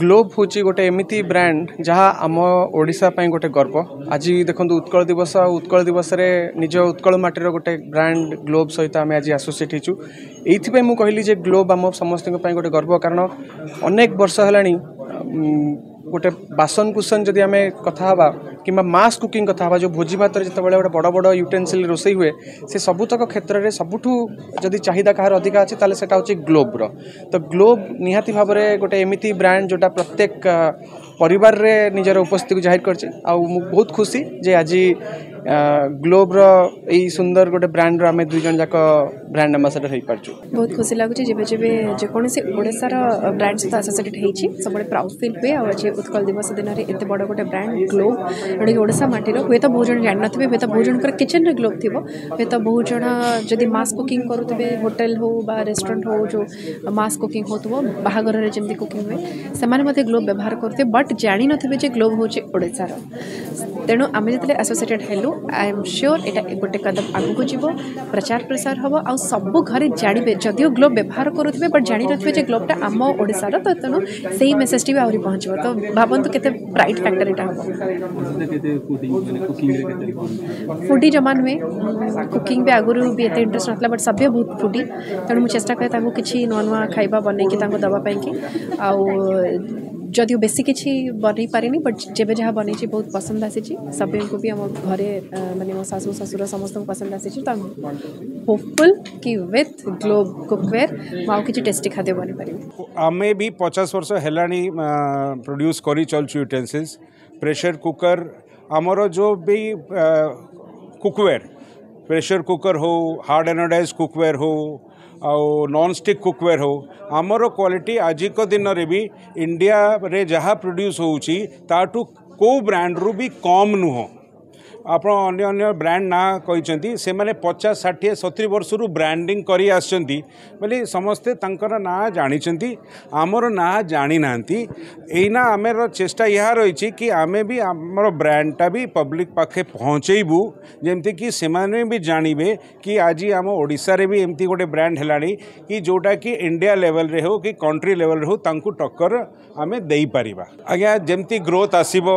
Globe ହେଉଛି ଗୋଟେ ଏମିତି ବ୍ରାଣ୍ଡ ଯାହା ଆମ ଓଡ଼ିଶା ପାଇଁ ଗୋଟେ ଗର୍ବ ଆଜି ଦେଖନ୍ତୁ ଉତ୍କଳ ଦିବସ ଆଉ ଉତ୍କଳ ଦିବସରେ ନିଜ ଉତ୍କଳ ମାଟିର ଗୋଟେ ବ୍ରାଣ୍ଡ ଗ୍ଲୋବ୍ ସହିତ ଆମେ ଆଜି ଆସୋସିଏଟ୍ ହେଇଛୁ ଏଇଥିପାଇଁ ମୁଁ କହିଲି ଯେ ଗ୍ଲୋବ୍ ଆମ ସମସ୍ତଙ୍କ ପାଇଁ ଗୋଟେ ଗର୍ବ କାରଣ ଅନେକ ବର୍ଷ ହେଲାଣି ଗୋଟେ ବାସନ କୁସନ ଯଦି ଆମେ କଥା ହେବା কিংবা মাস কুকিং কথা হওয়া যে ভোজি ভাতরে যেত গোটে বড় বড় ইউটেনসিল রোষেই হুয়ে সে সবুতক ক্ষেত্রে সবুঠু যদি চাহিদা কাহার অধিকা আছে তাহলে সেটা হচ্ছে গ্লোব্র তো গ্লোব নিহতি ভাবে গোটে এমিতি ব্র্যান্ড যেটা প্রত্যেক পরিবারে নিজের উপস্থিতি জাহির করছে আহত খুশি যে আজি গ্লোবর এই সুন্দর গোটে ব্র্যান্ডর আমি দুইজন যাক ব্র্যান্ড আম্বাসাডর পারছু বহুত খুশি লাগুছে যেবে যেবে যেকোনসি ওড়িশার ব্র্যান্ড সহ আসোসিয়েটেড হয়েছি সবুড়ে প্রাউড ফিল হুয়ে আজ উৎকল দিবস দিনের এত বড় গোটে ব্র্যান্ড গ্লোব ଯେଉଁଟାକି ଓଡ଼ିଶା ମାଟିର ହୁଏତ ବହୁତ ଜଣ ଜାଣିନଥିବେ ହୁଏତ ବହୁତ ଜଣଙ୍କର କିଚେନ୍ରେ ଗ୍ଲୋବ୍ ଥିବ ହୁଏତ ବହୁତ ଜଣ ଯଦି ମାସ୍ କୁକିଂ କରୁଥିବେ ହୋଟେଲ୍ ହେଉ ବା ରେଷ୍ଟୁରାଣ୍ଟ ହେଉ ଯେଉଁ ମାସ୍ କୁକିଂ ହେଉଥିବ ବାହାଘରରେ ଯେମିତି କୁକିଂ ହୁଏ ସେମାନେ ମଧ୍ୟ ଗ୍ଲୋବ୍ ବ୍ୟବହାର କରୁଥିବେ ବଟ୍ ଜାଣିନଥିବେ ଯେ ଗ୍ଲୋବ୍ ହେଉଛି ଓଡ଼ିଶାର ତେଣୁ ଆମେ ଯେତେବେଳେ ଆସୋସିଏଟେଡ଼୍ ହେଲୁ ଆଇ ଏମ୍ ସିଓର୍ ଏଇଟା ଗୋଟେ କଦମ ଆଗକୁ ଯିବ ପ୍ରଚାର ପ୍ରସାର ହେବ ଆଉ ସବୁ ଘରେ ଜାଣିବେ ଯଦିଓ ଗ୍ଲୋବ୍ ବ୍ୟବହାର କରୁଥିବେ ବଟ୍ ଜାଣିନଥିବେ ଯେ ଗ୍ଲୋବ୍ଟା ଆମ ଓଡ଼ିଶାର ତ ତେଣୁ ସେଇ ମେସେଜ୍ଟି ବି ଆହୁରି ପହଞ୍ଚିବ ତ ଭାବନ୍ତୁ କେତେ ପ୍ରାଇଡ଼୍ ଫ୍ୟାକ୍ଟର ଏଇଟା ହେବ फुडी जमान हुए कुकिंग भी आगु भी एत इंटरेस्ट ना बट सभी बहुत फुडी तेनाली तो मुझे चेस्ट कैसे किसी नुआ खाइबा बनई दवापी आउ जदि बेस किसी बन पारे बट जब जहाँ बन बहुत पसंद आसी सभ्य को भी आम घरे मैंने मो शाशु शाशु समस्त पसंद आसी तो होपफुल कि विथ ग्लोब कुकवेयर मुझे किसी टेस्ट खाद्य बन पार आम भी पचास वर्ष है प्रड्यूस कर चलचु यूटेनसिल्स प्रेशर कुकर आमर जो भी कुकवेयर प्रेशर कुकर हो हार्ड एनर्डाइज कुकवेर हो आउ नॉन स्टिक कुकवेयर हो आमर क्वालिटी आज के दिन में भी इंडिया रे जहाँ प्रोड्यूस होता कौ ब्रांड रू भी कम नुह आपण अन्य ब्रांड ना कही पचास षाठी सतुरी वर्ष रू ब्रांडिंग करते ना जानी आमर ना जाणिना यहीना आम चेष्टा यह रही कि आम भी आम ब्रांडटा भी पब्लिक पाखे पहुँचेबू जमती कि से जानवे कि आज आम ओडा भी एमती गोटे ब्रांड है कि जोटा कि इंडिया लेवल रे हो कि कंट्री लेवल हो टक्कर आम दे पार आज्ञा जमी ग्रोथ आसब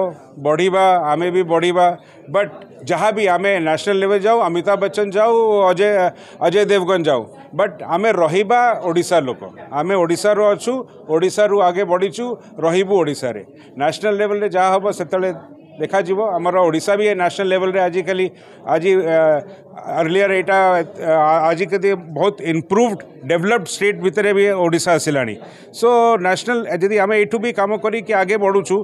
बढ़ आम भी बढ़िया बट जहाँ भी आम नेशनल लेवल जाऊ अमिताभ बच्चन जाऊ अजय अजय देवगन जाऊ बट आम रहीशार लोक आम ओडार अच्छा आगे बढ़ीचु रहीबू ओडे न्यासनाल लेवल जहाँ हम से देखा आमर ओडा भी न्यासनाल लेवल आजिकल आज अर्लीयर यहाँ आज बहुत इम्प्रुवड डेभलपड स्टेट भितर भी ओडा आसला सो न्यासनाल जी आम यू भी कम करके बढ़ुचु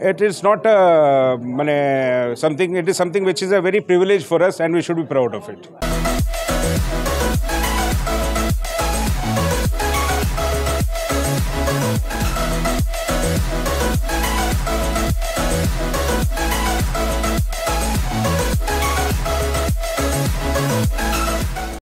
it is not a, something, it is something which is a very privilege for us and we should be proud of it.